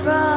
from